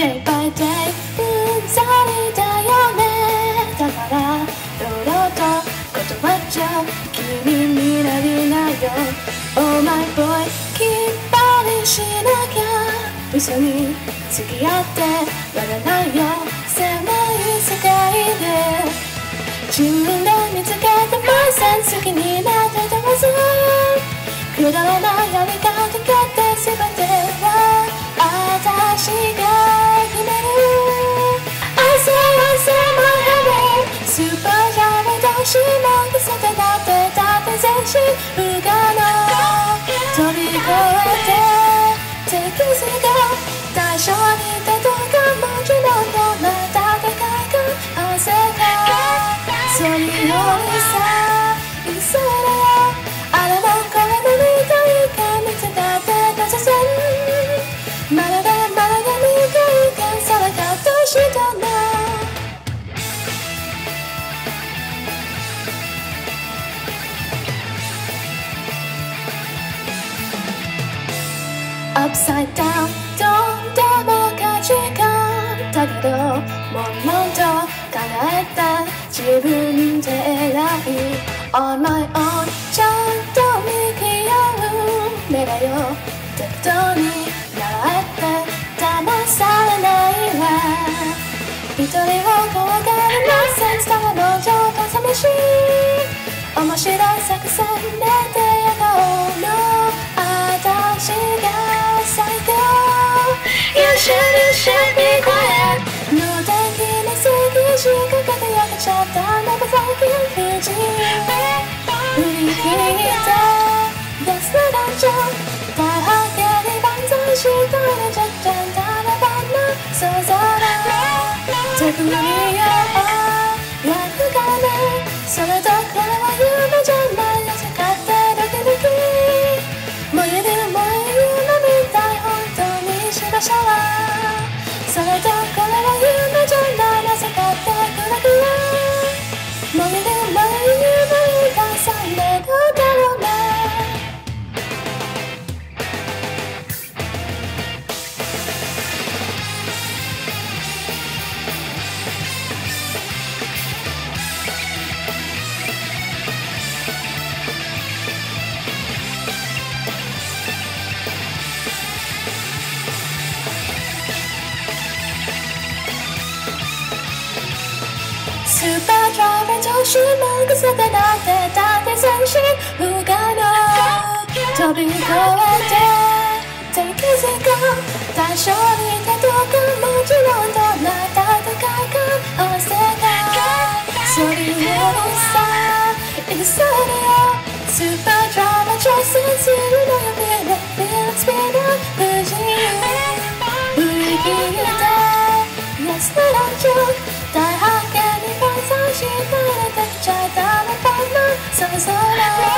てうんざりだよねだから堂々と断っちゃう君になりなよ Oh my boy きっぱりしなきゃ嘘に付き合ってならないよ狭い世界で自分で見つけたマイセン好きになってどうぞくだらないっ Upside down どんでも価値観だけど悶々と考えた自分で偉い。On my own ちゃんと向き合う目だよ。適当に習って騙されないわ。一人を怖がるナンセ should, be quiet 無敵な好き仕掛けて焼けちゃったのが最近不自由振り切って安な男女大半家に万歳しといれちゃっちゃんだらばな想像だ特にスーパードライバーとしもくせてなってたって全身不可能飛び越えて手気づか対象に手とかもちろんどんな戦いか汗がそれよりさいるそれよ so long.